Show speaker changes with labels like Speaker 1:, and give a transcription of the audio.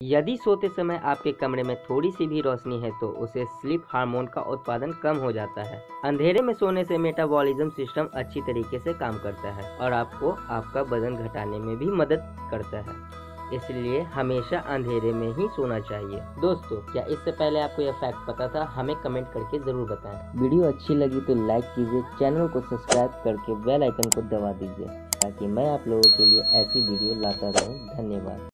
Speaker 1: यदि सोते समय आपके कमरे में थोड़ी सी भी रोशनी है तो उसे स्लीप हार्मोन का उत्पादन कम हो जाता है। अंधेरे में सोने से मेटाबॉलिज्म सिस्टम अच्छी तरीके से काम करता है और आपको आपका वज़न घटाने में भी मदद करता है। इसलिए हमेशा अंधेरे में ही सोना चाहिए। दोस्तों, क्या इससे पहले आपको यह फैक्ट पता था? हमें कमेंट करके ज़रूर बताएँ। वीडियो अच्छी लगी तो लाइक कीजिए चैनल को सब्सक्राइब करके बेल आइकन को दबा दीजिए, ताकि मैं आप लोगों के लिए ऐसी वीडियो लाता रहूँ। धन्यवाद।